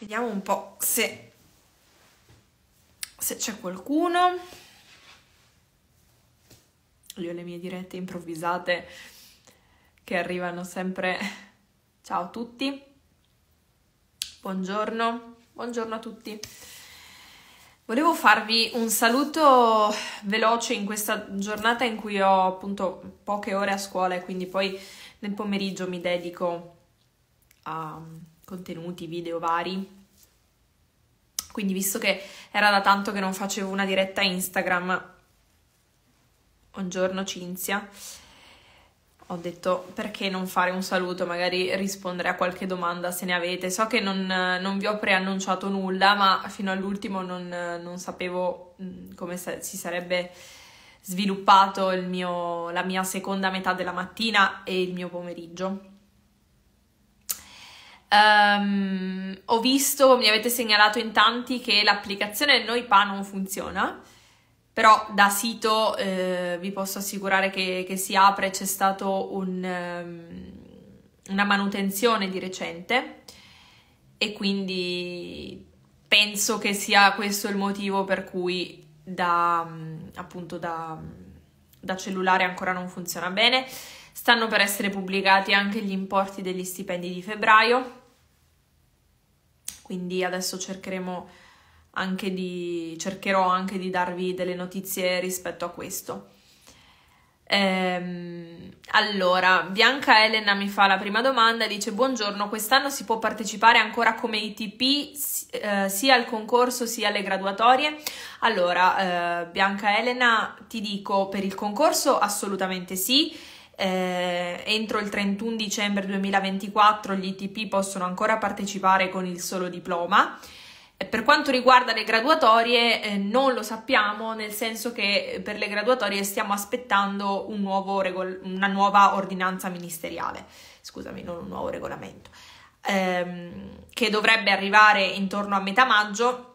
Vediamo un po' se, se c'è qualcuno. Io le mie dirette improvvisate che arrivano sempre. Ciao a tutti. Buongiorno. Buongiorno a tutti. Volevo farvi un saluto veloce in questa giornata in cui ho appunto poche ore a scuola e quindi poi nel pomeriggio mi dedico a contenuti, video vari. Quindi visto che era da tanto che non facevo una diretta Instagram, buongiorno Cinzia, ho detto perché non fare un saluto, magari rispondere a qualche domanda se ne avete. So che non, non vi ho preannunciato nulla, ma fino all'ultimo non, non sapevo come si sarebbe sviluppato mio, la mia seconda metà della mattina e il mio pomeriggio. Um, ho visto, mi avete segnalato in tanti che l'applicazione NoiPa non funziona, però da sito eh, vi posso assicurare che, che, si apre, c'è stata un, um, una manutenzione di recente e quindi penso che sia questo il motivo per cui da, appunto da, da cellulare ancora non funziona bene. Stanno per essere pubblicati anche gli importi degli stipendi di febbraio quindi adesso cercheremo anche di, cercherò anche di darvi delle notizie rispetto a questo. Ehm, allora, Bianca Elena mi fa la prima domanda dice: Buongiorno, quest'anno si può partecipare ancora come ITP eh, sia al concorso sia alle graduatorie? Allora, eh, Bianca Elena, ti dico per il concorso assolutamente sì eh, entro il 31 dicembre 2024 gli ITP possono ancora partecipare con il solo diploma. Per quanto riguarda le graduatorie, eh, non lo sappiamo, nel senso che per le graduatorie stiamo aspettando un regol- una nuova ordinanza ministeriale, scusami, non un nuovo regolamento, ehm, che dovrebbe arrivare intorno a metà maggio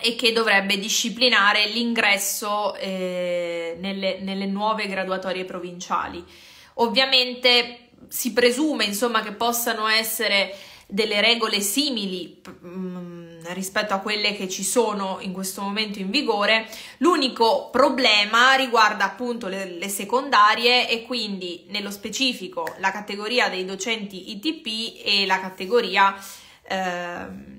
e che dovrebbe disciplinare l'ingresso eh, nelle, nelle, nuove graduatorie provinciali. Ovviamente si presume insomma, che possano essere delle regole simili mh, mm, rispetto a quelle che ci sono in questo momento in vigore. L'unico problema riguarda appunto le, le secondarie e quindi nello specifico la categoria dei docenti ITP e la categoria eh,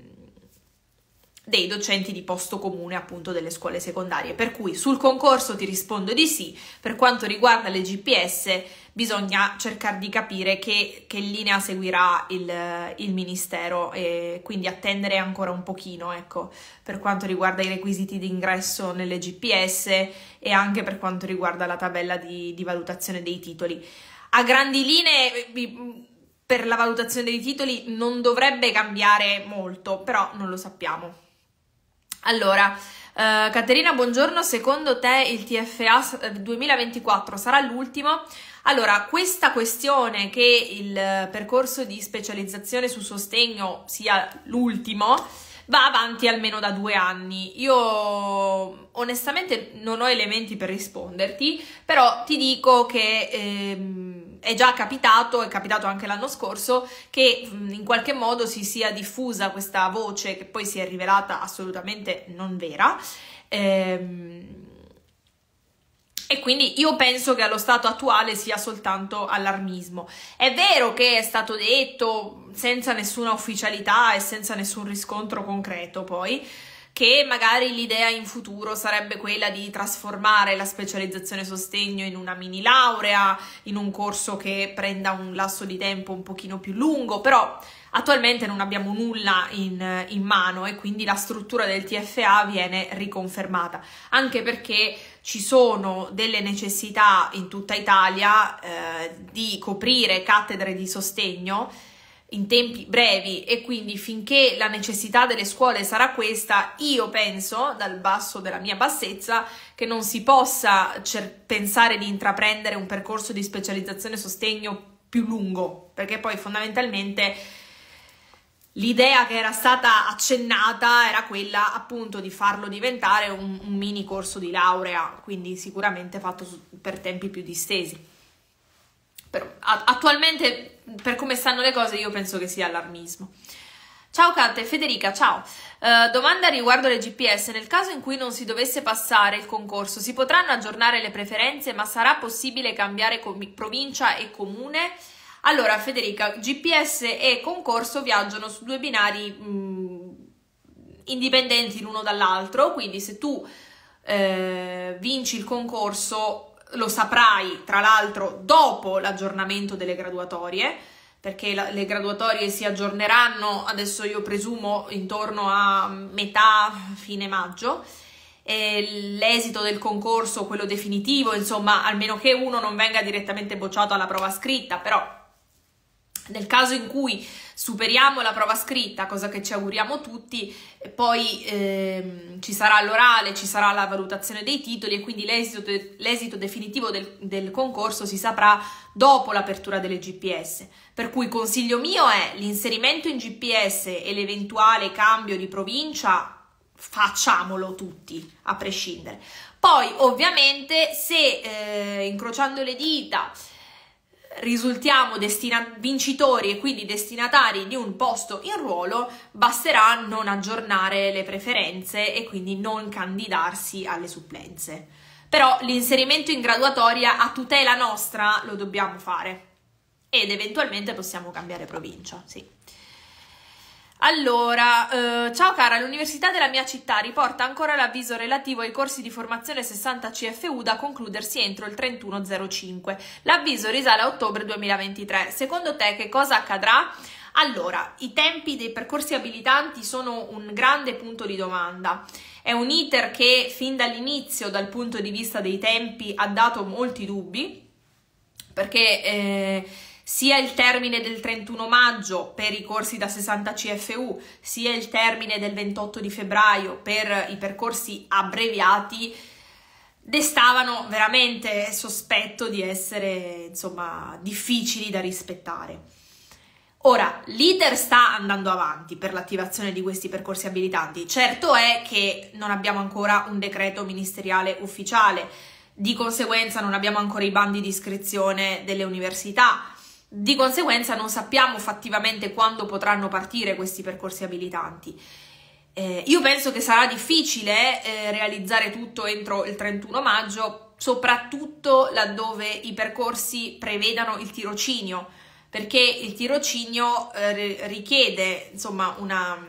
dei docenti di posto comune appunto delle scuole secondarie. Per cui sul concorso ti rispondo di sì, per quanto riguarda le GPS bisogna cercare di capire che, che linea seguirà il, il, Ministero e quindi attendere ancora un pochino, ecco, per quanto riguarda i requisiti di ingresso nelle GPS e anche per quanto riguarda la tabella di, di valutazione dei titoli. A grandi linee per la valutazione dei titoli non dovrebbe cambiare molto, però non lo sappiamo. Allora, uh, Caterina, buongiorno. Secondo te il TFA 2024 sarà l'ultimo? Allora, questa questione che il percorso di specializzazione su sostegno sia l'ultimo va avanti almeno da due anni. Io onestamente non ho elementi per risponderti, però ti dico che ehm, è già capitato, è capitato anche l'anno scorso, che in qualche modo si sia diffusa questa voce che poi si è rivelata assolutamente non vera. Ehm, e quindi io penso che allo stato attuale sia soltanto allarmismo. È vero che è stato detto senza nessuna ufficialità e senza nessun riscontro concreto poi che magari l'idea in futuro sarebbe quella di trasformare la specializzazione sostegno in una mini laurea, in un corso che prenda un lasso di tempo un pochino più lungo, però attualmente non abbiamo nulla in, in mano e quindi la struttura del TFA viene riconfermata, anche perché ci sono delle necessità in tutta Italia eh, di coprire cattedre di sostegno in tempi brevi e quindi finché la necessità delle scuole sarà questa, io penso dal basso della mia bassezza che non si possa cer- pensare di intraprendere un percorso di specializzazione e sostegno più lungo, perché poi fondamentalmente L'idea che era stata accennata era quella appunto di farlo diventare un, un mini corso di laurea, quindi sicuramente fatto su, per tempi più distesi. Però, attualmente, per come stanno le cose, io penso che sia allarmismo. Ciao Kate, Federica, ciao. Uh, domanda riguardo le GPS. Nel caso in cui non si dovesse passare il concorso, si potranno aggiornare le preferenze, ma sarà possibile cambiare com- provincia e comune? Allora, Federica, GPS e concorso viaggiano su due binari mh, mm, indipendenti l'uno dall'altro, quindi se tu eh, vinci il concorso lo saprai tra l'altro dopo l'aggiornamento delle graduatorie perché la, le graduatorie si aggiorneranno adesso io presumo intorno a metà fine maggio. L'esito del concorso quello definitivo insomma almeno che uno non venga direttamente bocciato alla prova scritta però nel caso in cui superiamo la prova scritta, cosa che ci auguriamo tutti, poi ehm, ci sarà l'orale, ci sarà la valutazione dei titoli e quindi l'esito, de- l'esito definitivo del, del, concorso si saprà dopo l'apertura delle GPS. Per cui consiglio mio è l'inserimento in GPS e l'eventuale cambio di provincia, facciamolo tutti, a prescindere. Poi ovviamente se eh, incrociando le dita risultiamo destina- vincitori e quindi destinatari di un posto in ruolo, basterà non aggiornare le preferenze e quindi non candidarsi alle supplenze. Però l'inserimento in graduatoria a tutela nostra lo dobbiamo fare ed eventualmente possiamo cambiare provincia, sì. Allora, eh, ciao cara, l'università della mia città riporta ancora l'avviso relativo ai corsi di formazione 60 CFU da concludersi entro il 3105. L'avviso risale a ottobre 2023. Secondo te che cosa accadrà? Allora, i tempi dei percorsi abilitanti sono un grande punto di domanda. È un iter che fin dall'inizio, dal punto di vista dei tempi, ha dato molti dubbi, perché... Eh, sia il termine del 31 maggio per i corsi da 60 CFU, sia il termine del 28 di febbraio per i percorsi abbreviati, destavano veramente sospetto di essere, insomma, difficili da rispettare. Ora, l'iter sta andando avanti per l'attivazione di questi percorsi abilitanti. Certo è che non abbiamo ancora un decreto ministeriale ufficiale, di conseguenza non abbiamo ancora i bandi di iscrizione delle università, di conseguenza non sappiamo fattivamente quando potranno partire questi percorsi abilitanti. Eh, io penso che sarà difficile eh, realizzare tutto entro il 31 maggio, soprattutto laddove i percorsi prevedano il tirocinio, perché il tirocinio eh, richiede insomma una,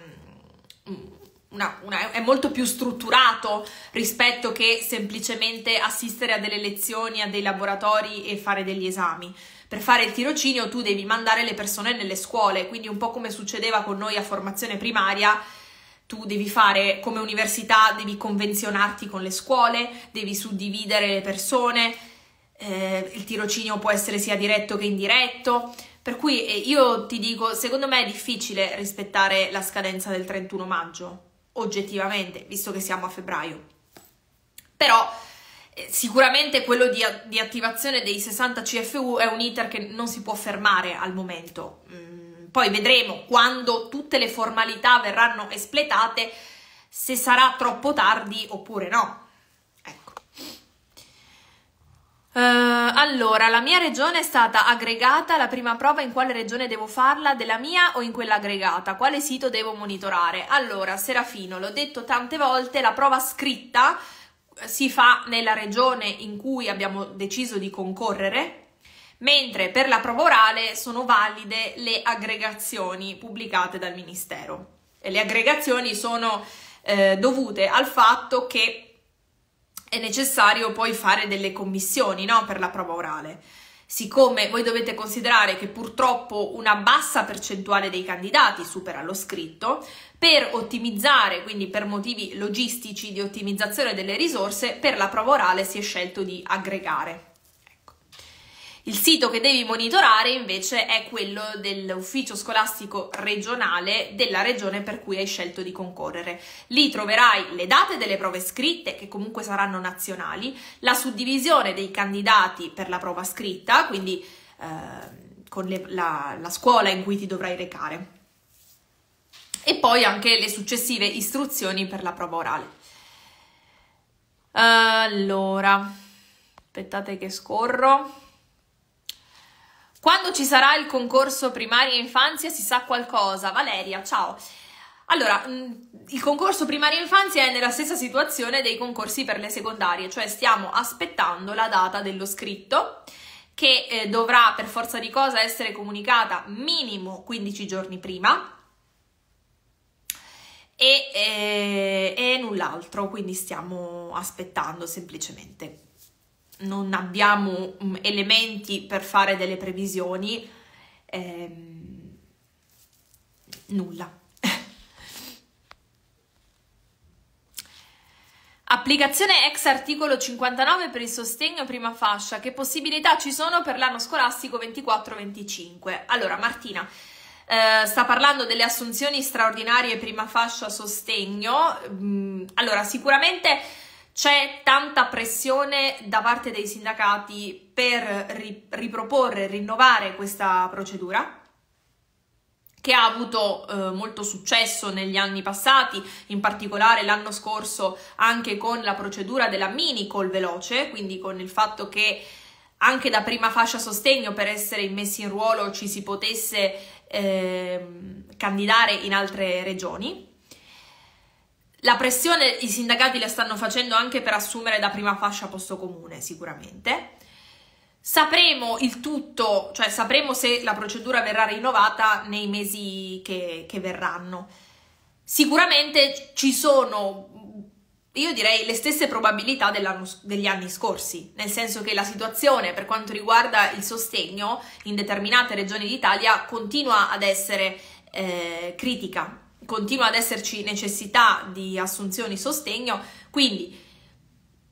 una, una, è molto più strutturato rispetto che semplicemente assistere a delle lezioni, a dei laboratori e fare degli esami per fare il tirocinio tu devi mandare le persone nelle scuole, quindi un po' come succedeva con noi a formazione primaria, tu devi fare come università, devi convenzionarti con le scuole, devi suddividere le persone, eh, il tirocinio può essere sia diretto che indiretto, per cui eh, io ti dico, secondo me è difficile rispettare la scadenza del 31 maggio, oggettivamente, visto che siamo a febbraio. Però sicuramente quello di, di, attivazione dei 60 CFU è un iter che non si può fermare al momento. Mm, poi vedremo quando tutte le formalità verranno espletate se sarà troppo tardi oppure no. Ecco. Uh, allora, la mia regione è stata aggregata. La prima prova in quale regione devo farla? Della mia o in quella aggregata? Quale sito devo monitorare? Allora, Serafino, l'ho detto tante volte, la prova scritta si fa nella regione in cui abbiamo deciso di concorrere, mentre per la prova orale sono valide le aggregazioni pubblicate dal Ministero. E le aggregazioni sono eh, dovute al fatto che è necessario poi fare delle commissioni no, per la prova orale. Siccome voi dovete considerare che purtroppo una bassa percentuale dei candidati supera lo scritto, per ottimizzare, quindi per motivi logistici di ottimizzazione delle risorse, per la prova orale si è scelto di aggregare. Ecco. Il sito che devi monitorare invece è quello dell'ufficio scolastico regionale della regione per cui hai scelto di concorrere. Lì troverai le date delle prove scritte, che comunque saranno nazionali, la suddivisione dei candidati per la prova scritta, quindi eh, con le, la, la scuola in cui ti dovrai recare e poi anche le successive istruzioni per la prova orale. Allora, aspettate che scorro. Quando ci sarà il concorso primaria infanzia si sa qualcosa? Valeria, ciao. Allora, mm, il concorso primaria infanzia è nella stessa situazione dei concorsi per le secondarie, cioè stiamo aspettando la data dello scritto che eh, dovrà per forza di cosa essere comunicata minimo 15 giorni prima e, e, e null'altro, quindi stiamo aspettando semplicemente non abbiamo um, elementi per fare delle previsioni, ehm, nulla. Applicazione ex articolo 59 per il sostegno prima fascia. Che possibilità ci sono per l'anno scolastico 24-25? Allora, Martina, eh, sta parlando delle assunzioni straordinarie prima fascia sostegno. Mm, allora, sicuramente c'è tanta pressione da parte dei sindacati per ri- riproporre, rinnovare questa procedura che ha avuto eh, molto successo negli anni passati, in particolare l'anno scorso anche con la procedura della mini call veloce, quindi con il fatto che anche da prima fascia sostegno per essere immessi in ruolo ci si potesse eh, candidare in altre regioni. La pressione i sindacati la stanno facendo anche per assumere da prima fascia posto comune, sicuramente. Sapremo il tutto, cioè sapremo se la procedura verrà rinnovata nei mesi che, che verranno. Sicuramente ci sono, io direi, le stesse probabilità degli anni scorsi, nel senso che la situazione per quanto riguarda il sostegno in determinate regioni d'Italia continua ad essere eh, critica continua ad esserci necessità di assunzioni sostegno, quindi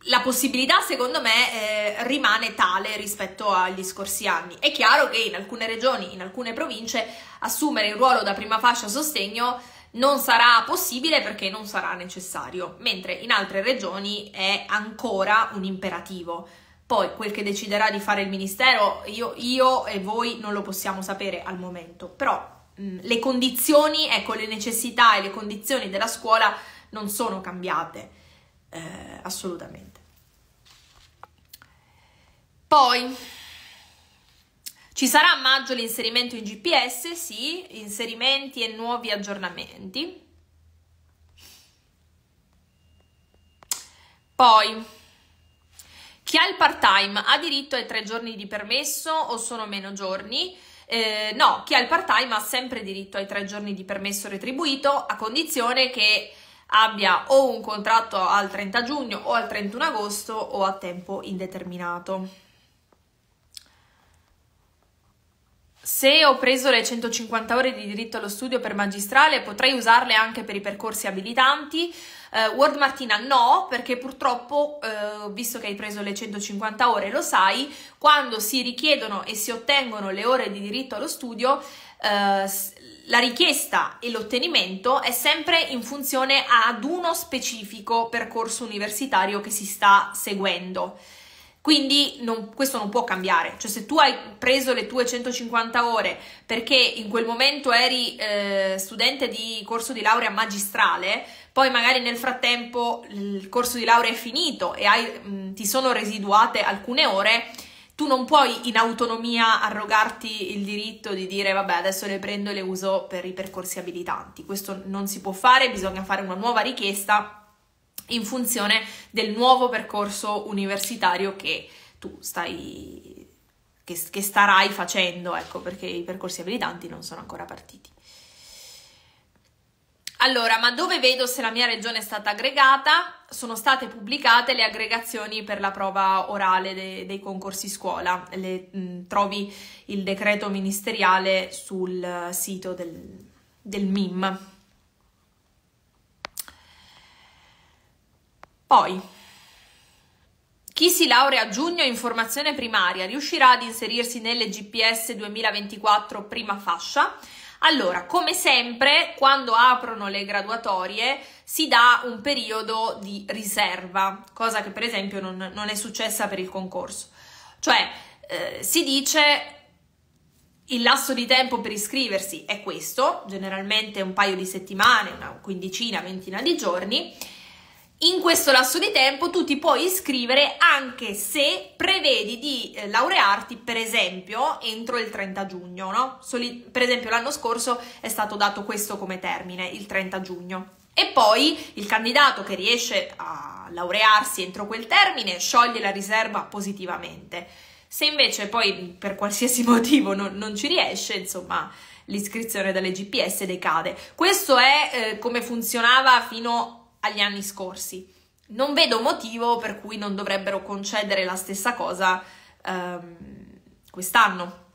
la possibilità secondo me eh, rimane tale rispetto agli scorsi anni. È chiaro che in alcune regioni, in alcune province, assumere il ruolo da prima fascia sostegno non sarà possibile perché non sarà necessario, mentre in altre regioni è ancora un imperativo. Poi quel che deciderà di fare il Ministero, io, io e voi non lo possiamo sapere al momento, però Mm, le condizioni, ecco, le necessità e le condizioni della scuola non sono cambiate eh, assolutamente. Poi ci sarà a maggio l'inserimento in GPS, sì, inserimenti e nuovi aggiornamenti. Poi chi ha il part-time ha diritto ai tre giorni di permesso o sono meno giorni? Eh, no, chi ha il part-time ha sempre diritto ai tre giorni di permesso retribuito a condizione che abbia o un contratto al 30 giugno o al 31 agosto o a tempo indeterminato. Se ho preso le 150 ore di diritto allo studio per magistrale, potrei usarle anche per i percorsi abilitanti. Uh, Word Martina no, perché purtroppo, uh, visto che hai preso le 150 ore, lo sai, quando si richiedono e si ottengono le ore di diritto allo studio, uh, la richiesta e l'ottenimento è sempre in funzione ad uno specifico percorso universitario che si sta seguendo. Quindi non, questo non può cambiare, cioè se tu hai preso le tue 150 ore perché in quel momento eri eh, studente di corso di laurea magistrale, poi magari nel frattempo il corso di laurea è finito e hai, mh, ti sono residuate alcune ore, tu non puoi in autonomia arrogarti il diritto di dire vabbè adesso le prendo e le uso per i percorsi abilitanti. Questo non si può fare, bisogna fare una nuova richiesta in funzione del nuovo percorso universitario che tu stai che, che starai facendo, ecco, perché i percorsi abilitanti non sono ancora partiti. Allora, ma dove vedo se la mia regione è stata aggregata? Sono state pubblicate le aggregazioni per la prova orale de- dei concorsi scuola. Le, mh, trovi il decreto ministeriale sul sito del, del MIM. Poi, chi si laurea a giugno in formazione primaria riuscirà ad inserirsi nelle GPS 2024 prima fascia? Allora, come sempre, quando aprono le graduatorie si dà un periodo di riserva, cosa che per esempio non, non è successa per il concorso. Cioè, eh, si dice il lasso di tempo per iscriversi è questo, generalmente un paio di settimane, una quindicina, ventina di giorni, in questo lasso di tempo tu ti puoi iscrivere anche se prevedi di eh, laurearti, per esempio, entro il 30 giugno, no? Soli- per esempio l'anno scorso è stato dato questo come termine, il 30 giugno. E poi il candidato che riesce a laurearsi entro quel termine scioglie la riserva positivamente. Se invece poi per qualsiasi motivo non, non ci riesce, insomma, l'iscrizione dalle GPS decade. Questo è eh, come funzionava fino agli anni scorsi. Non vedo motivo per cui non dovrebbero concedere la stessa cosa ehm, quest'anno.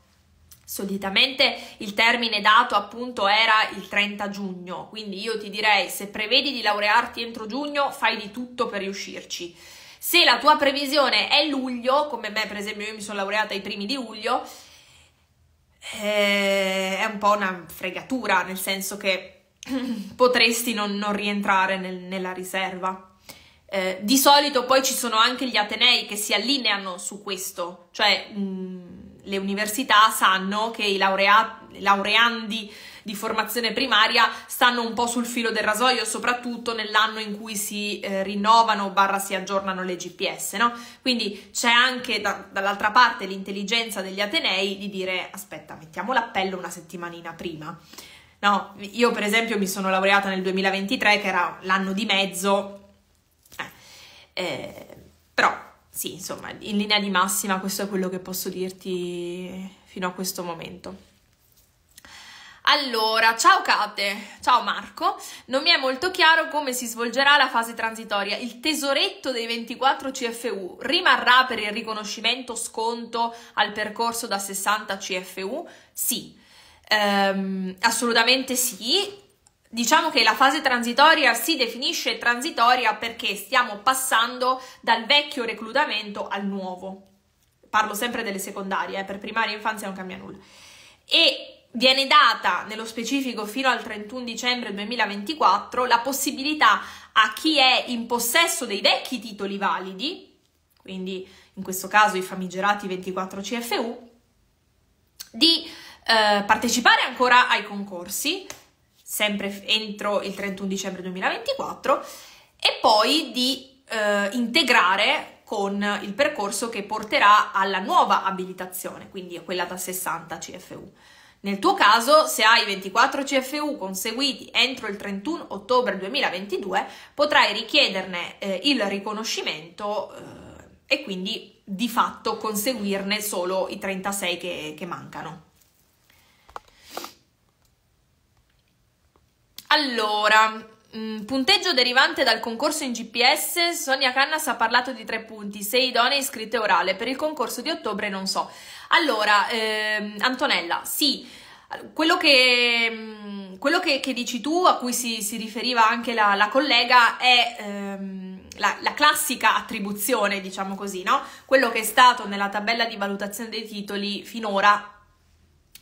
Solitamente il termine dato appunto era il 30 giugno, quindi io ti direi se prevedi di laurearti entro giugno fai di tutto per riuscirci. Se la tua previsione è luglio, come me per esempio io mi sono laureata ai primi di luglio, eh, è un po' una fregatura, nel senso che potresti non, non rientrare nel, nella riserva. Eh, di solito poi ci sono anche gli atenei che si allineano su questo, cioè mh, le università sanno che i laurea- laureandi di formazione primaria stanno un po' sul filo del rasoio, soprattutto nell'anno in cui si eh, rinnovano barra si aggiornano le GPS, no? Quindi c'è anche da, dall'altra parte l'intelligenza degli atenei di dire aspetta, mettiamo l'appello una settimanina prima. No, io per esempio mi sono laureata nel 2023, che era l'anno di mezzo, eh, eh, però sì, insomma, in linea di massima questo è quello che posso dirti fino a questo momento. Allora, ciao Kate, ciao Marco. Non mi è molto chiaro come si svolgerà la fase transitoria. Il tesoretto dei 24 CFU rimarrà per il riconoscimento sconto al percorso da 60 CFU? Sì. Um, assolutamente sì. Diciamo che la fase transitoria si definisce transitoria perché stiamo passando dal vecchio reclutamento al nuovo. Parlo sempre delle secondarie, eh, per primaria infanzia non cambia nulla. E viene data nello specifico fino al 31 dicembre 2024 la possibilità a chi è in possesso dei vecchi titoli validi, quindi in questo caso i famigerati 24 CFU, di eh, partecipare ancora ai concorsi, sempre entro il 31 dicembre 2024, e poi di eh, integrare con il percorso che porterà alla nuova abilitazione, quindi a quella da 60 CFU. Nel tuo caso, se hai 24 CFU conseguiti entro il 31 ottobre 2022, potrai richiederne eh, il riconoscimento eh, e quindi di fatto conseguirne solo i 36 che, che mancano. Allora, mm, punteggio derivante dal concorso in GPS, Sonia Cannas ha parlato di tre punti, sei idonei iscritte orale, per il concorso di ottobre non so. Allora, ehm, Antonella, sì, quello che, mm, quello che, che dici tu, a cui si, si riferiva anche la, la collega, è ehm, la, la, classica attribuzione, diciamo così, no? Quello che è stato nella tabella di valutazione dei titoli finora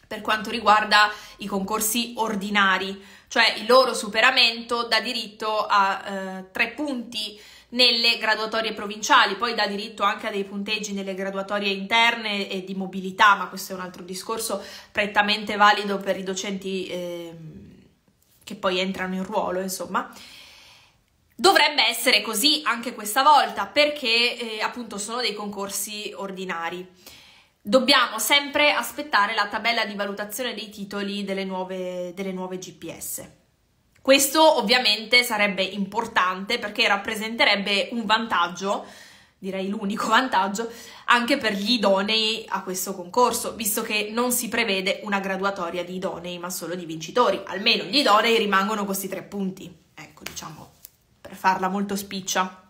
per quanto riguarda i concorsi ordinari, cioè il loro superamento dà diritto a eh, tre punti nelle graduatorie provinciali, poi dà diritto anche a dei punteggi nelle graduatorie interne e di mobilità, ma questo è un altro discorso prettamente valido per i docenti eh, che poi entrano in ruolo, insomma. Dovrebbe essere così anche questa volta perché eh, appunto sono dei concorsi ordinari dobbiamo sempre aspettare la tabella di valutazione dei titoli delle nuove, delle nuove GPS. Questo ovviamente sarebbe importante perché rappresenterebbe un vantaggio, direi l'unico vantaggio, anche per gli idonei a questo concorso, visto che non si prevede una graduatoria di idonei, ma solo di vincitori. Almeno gli idonei rimangono questi tre punti. Ecco, diciamo, per farla molto spiccia.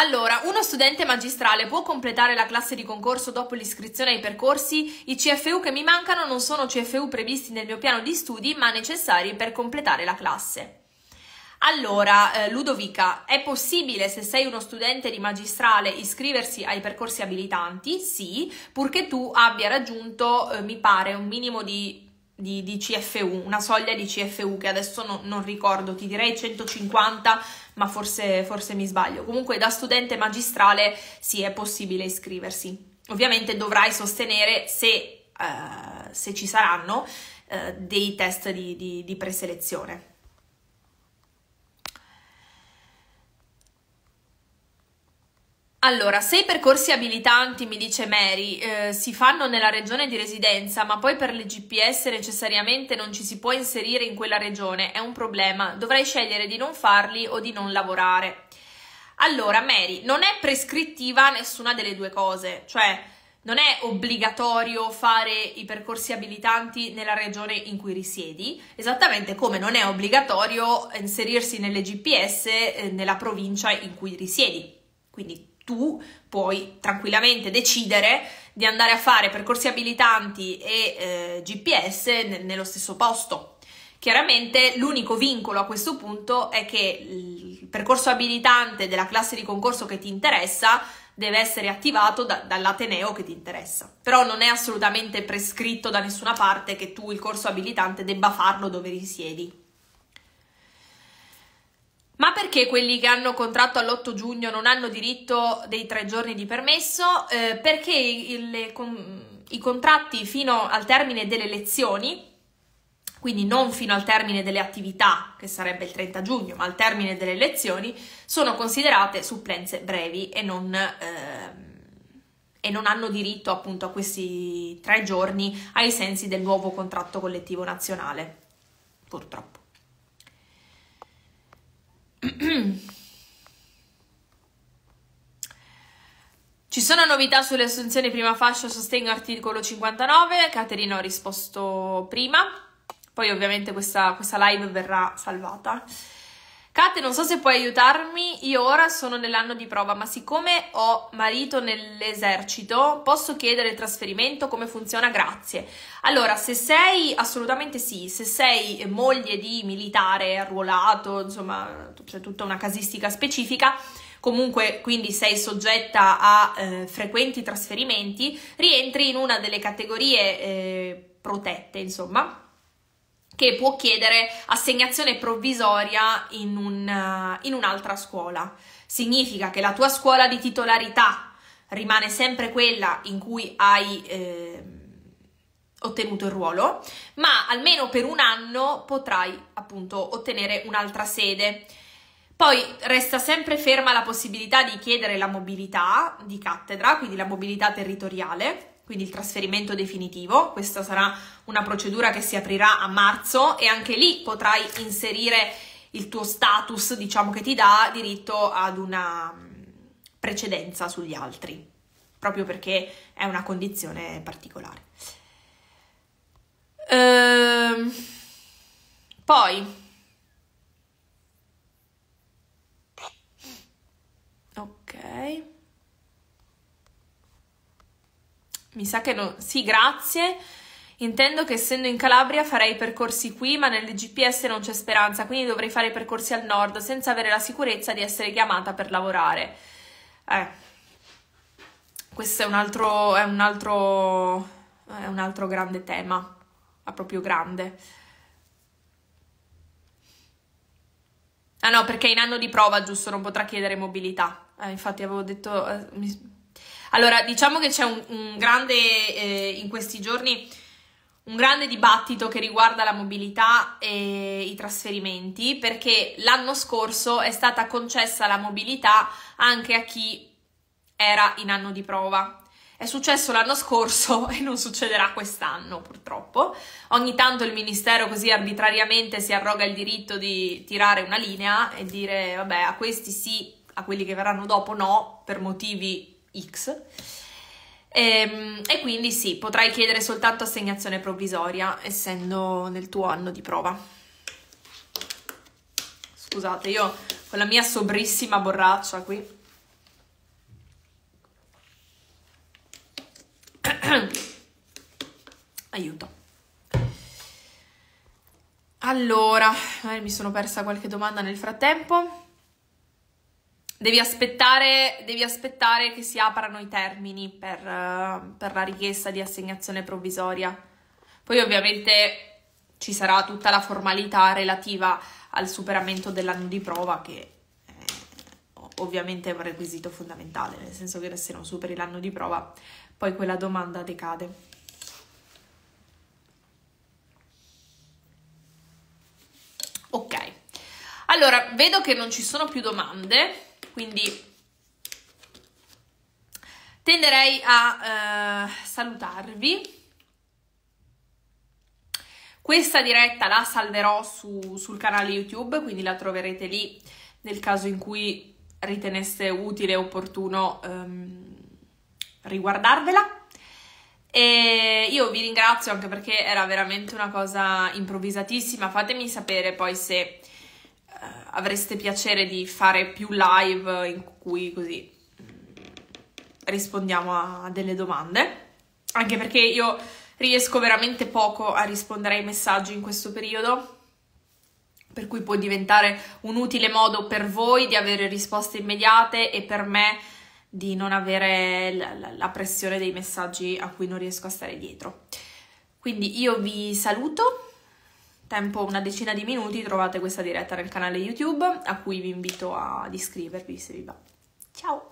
Allora, uno studente magistrale può completare la classe di concorso dopo l'iscrizione ai percorsi? I CFU che mi mancano non sono CFU previsti nel mio piano di studi, ma necessari per completare la classe. Allora, eh, Ludovica, è possibile se sei uno studente di magistrale iscriversi ai percorsi abilitanti? Sì, purché tu abbia raggiunto, eh, mi pare, un minimo di di, di, CFU, una soglia di CFU che adesso no, non ricordo, ti direi 150, ma forse, forse mi sbaglio. Comunque da studente magistrale sì, è possibile iscriversi. Ovviamente dovrai sostenere se, uh, se ci saranno uh, dei test di, di, di preselezione. Allora, se i percorsi abilitanti, mi dice Mary, eh, si fanno nella regione di residenza, ma poi per le GPS necessariamente non ci si può inserire in quella regione, è un problema. Dovrei scegliere di non farli o di non lavorare. Allora, Mary, non è prescrittiva nessuna delle due cose, cioè non è obbligatorio fare i percorsi abilitanti nella regione in cui risiedi, esattamente come non è obbligatorio inserirsi nelle GPS eh, nella provincia in cui risiedi. Quindi tu puoi tranquillamente decidere di andare a fare percorsi abilitanti e eh, GPS ne- nello stesso posto. Chiaramente l'unico vincolo a questo punto è che il percorso abilitante della classe di concorso che ti interessa deve essere attivato da, dall'Ateneo che ti interessa. Però non è assolutamente prescritto da nessuna parte che tu il corso abilitante debba farlo dove risiedi. Ma perché quelli che hanno contratto all'8 giugno non hanno diritto dei tre giorni di permesso? Eh, perché il, con, i contratti fino al termine delle lezioni, quindi non fino al termine delle attività, che sarebbe il 30 giugno, ma al termine delle lezioni, sono considerate supplenze brevi e non, eh, e non hanno diritto appunto a questi tre giorni ai sensi del nuovo contratto collettivo nazionale, purtroppo. Ci sono novità sulle assunzioni prima fascia sostegno articolo 59, Caterina ho risposto prima, poi ovviamente questa, questa live verrà salvata. Kate, non so se puoi aiutarmi, io ora sono nell'anno di prova, ma siccome ho marito nell'esercito, posso chiedere il trasferimento? Come funziona? Grazie. Allora, se sei, assolutamente sì, se sei moglie di militare arruolato, insomma, c'è tutta una casistica specifica, comunque quindi sei soggetta a eh, frequenti trasferimenti, rientri in una delle categorie eh, protette, insomma che può chiedere assegnazione provvisoria in, un, uh, in un'altra scuola. Significa che la tua scuola di titolarità rimane sempre quella in cui hai eh, ottenuto il ruolo, ma almeno per un anno potrai appunto ottenere un'altra sede. Poi resta sempre ferma la possibilità di chiedere la mobilità di cattedra, quindi la mobilità territoriale, quindi il trasferimento definitivo. Questa sarà una procedura che si aprirà a marzo e anche lì potrai inserire il tuo status, diciamo che ti dà diritto ad una mm, precedenza sugli altri, proprio perché è una condizione particolare. Ehm, poi ok Mi sa che no. Sì, grazie. Intendo che essendo in Calabria farei i percorsi qui, ma nelle GPS non c'è speranza, quindi dovrei fare i percorsi al nord senza avere la sicurezza di essere chiamata per lavorare. Eh. Questo è un altro, è un altro, è un altro grande tema, ma proprio grande. Ah no, perché in anno di prova, giusto, non potrà chiedere mobilità. Eh, infatti avevo detto... Eh, mi allora, diciamo che c'è un, un grande, eh, in questi giorni, un grande dibattito che riguarda la mobilità e i trasferimenti, perché l'anno scorso è stata concessa la mobilità anche a chi era in anno di prova. È successo l'anno scorso e non succederà quest'anno, purtroppo. Ogni tanto il ministero così arbitrariamente si arroga il diritto di tirare una linea e dire vabbè, a questi sì, a quelli che verranno dopo no, per motivi X. E, ehm, e, quindi sì, potrai chiedere soltanto assegnazione provvisoria, essendo nel tuo anno di prova. Scusate, io con la mia sobrissima borraccia qui. Aiuto. Allora, mi sono persa qualche domanda nel frattempo. Devi aspettare, devi aspettare, che si aprano i termini per, uh, per, la richiesta di assegnazione provvisoria. Poi ovviamente ci sarà tutta la formalità relativa al superamento dell'anno di prova che è, ovviamente è un requisito fondamentale, nel senso che se non superi l'anno di prova poi quella domanda decade. Ok, allora vedo che non ci sono più domande quindi tenderei a eh, salutarvi. Questa diretta la salverò su, sul canale YouTube, quindi la troverete lì nel caso in cui riteneste utile e opportuno um, riguardarvela. E io vi ringrazio anche perché era veramente una cosa improvvisatissima. Fatemi sapere poi se avreste piacere di fare più live in cui così rispondiamo a delle domande. Anche perché io riesco veramente poco a rispondere ai messaggi in questo periodo. Per cui può diventare un utile modo per voi di avere risposte immediate e per me di non avere la, la, pressione dei messaggi a cui non riesco a stare dietro. Quindi io vi saluto, tempo una decina di minuti trovate questa diretta nel canale YouTube a cui vi invito ad iscrivervi se vi va. Ciao!